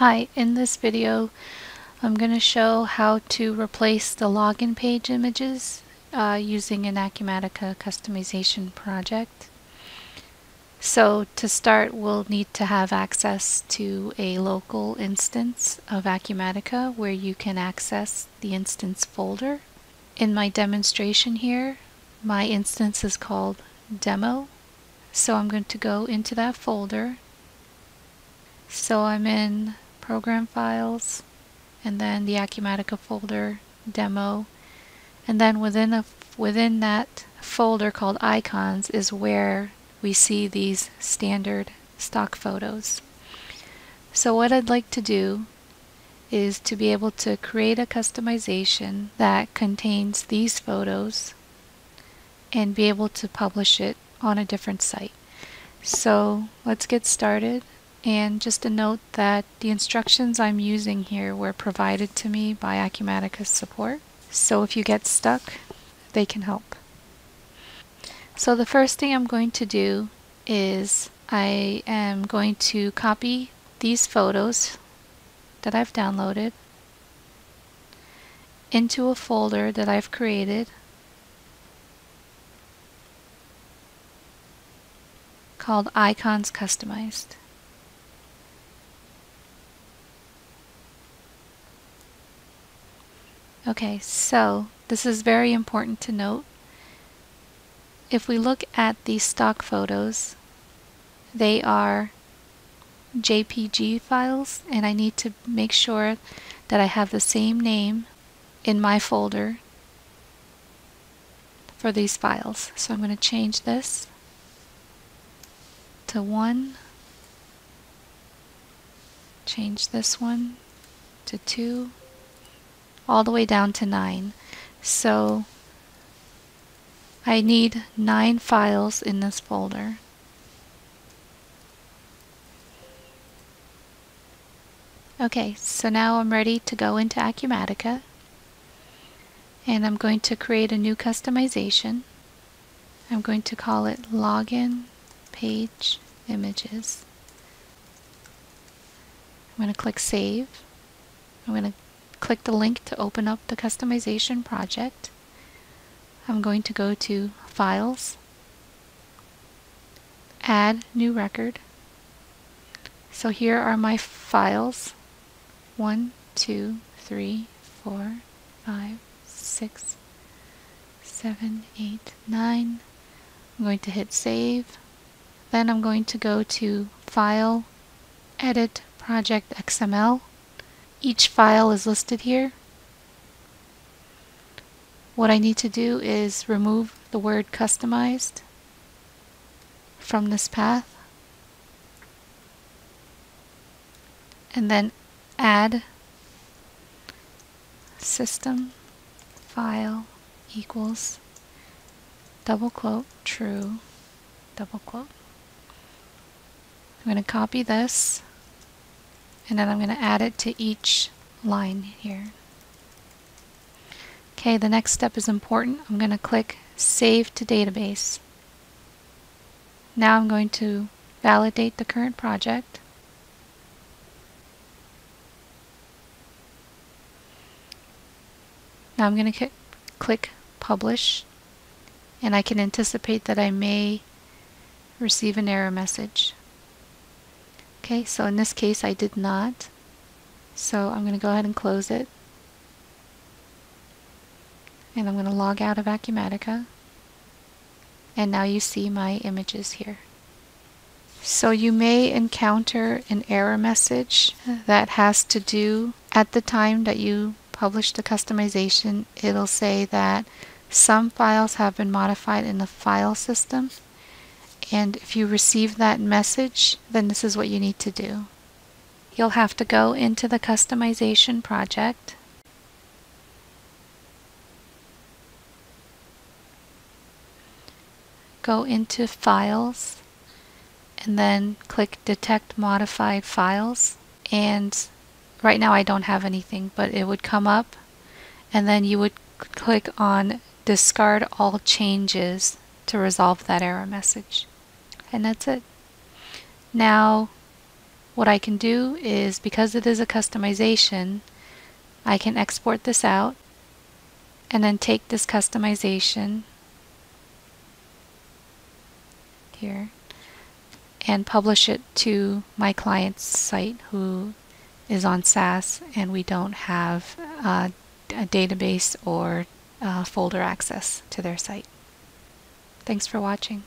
Hi, in this video I'm going to show how to replace the login page images uh, using an Acumatica customization project. So to start we'll need to have access to a local instance of Acumatica where you can access the instance folder. In my demonstration here my instance is called demo so I'm going to go into that folder so I'm in program files and then the Acumatica folder demo and then within a within that folder called icons is where we see these standard stock photos. So what I'd like to do is to be able to create a customization that contains these photos and be able to publish it on a different site. So let's get started. And just a note that the instructions I'm using here were provided to me by Acumatica support. So if you get stuck, they can help. So the first thing I'm going to do is I am going to copy these photos that I've downloaded into a folder that I've created called Icons Customized. Okay, so this is very important to note. If we look at these stock photos, they are JPG files and I need to make sure that I have the same name in my folder for these files. So I'm going to change this to 1, change this one to 2, all the way down to 9. So I need 9 files in this folder. Okay, so now I'm ready to go into Acumatica and I'm going to create a new customization. I'm going to call it login page images. I'm going to click save. I'm going to click the link to open up the customization project. I'm going to go to Files, Add New Record. So here are my files. One, two, three, four, five, six, seven, eight, nine. I'm going to hit Save. Then I'm going to go to File, Edit Project XML. Each file is listed here. What I need to do is remove the word customized from this path and then add system file equals double quote true double quote. I'm going to copy this and then I'm going to add it to each line here. Okay, the next step is important. I'm going to click Save to Database. Now I'm going to validate the current project. Now I'm going to click Publish and I can anticipate that I may receive an error message. Okay, so in this case I did not. So I'm going to go ahead and close it. And I'm going to log out of Acumatica. And now you see my images here. So you may encounter an error message that has to do at the time that you publish the customization. It'll say that some files have been modified in the file system and if you receive that message, then this is what you need to do. You'll have to go into the customization project. Go into Files and then click Detect Modified Files. And right now I don't have anything, but it would come up and then you would click on Discard All Changes to resolve that error message and that's it. Now what I can do is because it is a customization, I can export this out and then take this customization here and publish it to my client's site who is on SaaS and we don't have uh, a database or uh, folder access to their site. Thanks for watching.